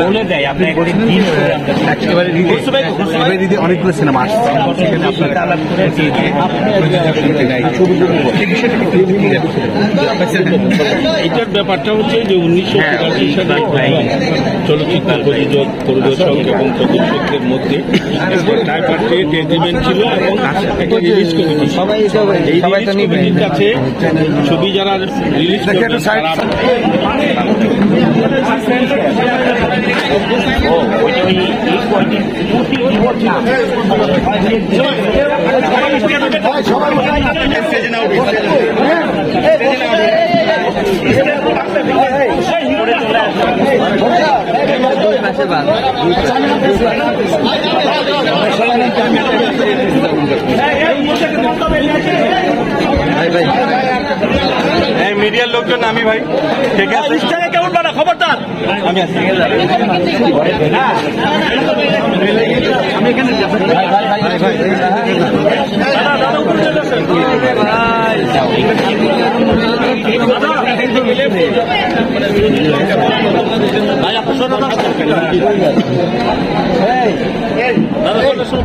বলে দেয় আপনি দিদি অনেকগুলো সিনেমা আসছে। এটার ব্যাপারটা হচ্ছে যে উনিশশো তিরাশি সালে চলচ্চিত্র প্রযোজক পরিদর্শক এবং প্রদর্শকদের মধ্যে একটা এগ্রিমেন্ট ছিল। সবাই রিলিজ কমিটির কাছে ছবি যারা রিলিজ করবেন মিডিয়ার লোকজন আমি ভাই। ঠিক আছে? কেমন বানা? খবরদার। আমি আছি।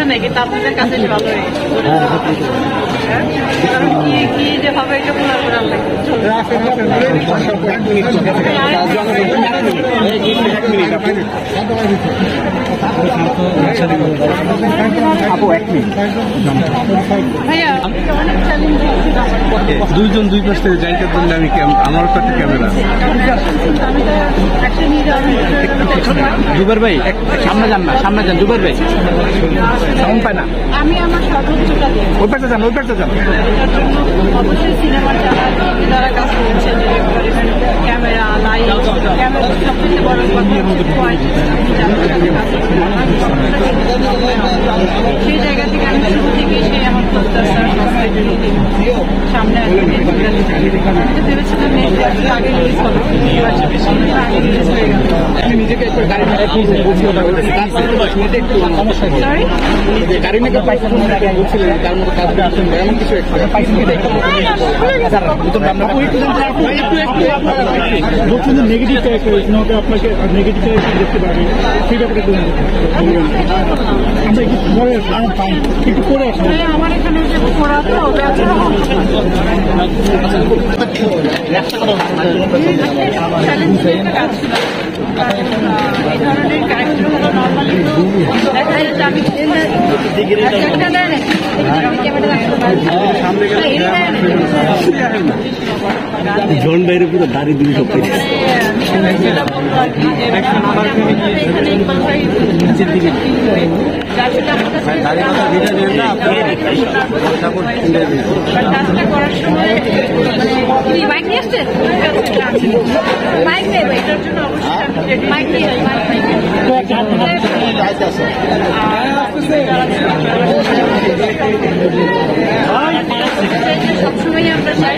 নেই কিন্তু আপনাদের কাছে যে কি কি যে হবে এটা পুরো করার ভাইয়া অনেক চ্যালেঞ্জ দুইজন দুই পাশ থেকে যাইতে বললে আমি তো একটা ক্যামেরা দুবার ভাই সামনে যান না সামনে যান দুবার ভাই। সাউন্ড পায় না আমি আমার সর্বোচ্চটা দিই ওই পাশে যান ওই পাশে যান এটার জন্য অবশ্যই সিনেমার যারা যারা কাজ করেছে ক্যামেরা লাইট ক্যামেরা সবচেয়ে বড় কথা হচ্ছে সেই জায়গা থেকে আমি শুরু থেকেই সেই আমার প্রত্যাশা সামনে আসবে তো ভেবেছিলাম নেক্সট আগে রিলিজ হবে বলছেন যে নেগেটিভ ক্যারেক্টার সিনেমাতে আপনাকে নেগেটিভ ক্যারেক্টার দেখতে পাবে সেই ব্যাপারে একটু। আমরা একটু পরে টাইম একটু পরে আসব আমার এখানে যে পড়া তো বেচারা চ্যালেঞ্জ জন বাইরে পুরো দাড়ি দিবি সব কাজটা করার সময় বাইক নিয়ে আসছেন বাইক নেবে এটার জন্য অবশ্যই বাইক নিয়ে সবসময় আমরা চাই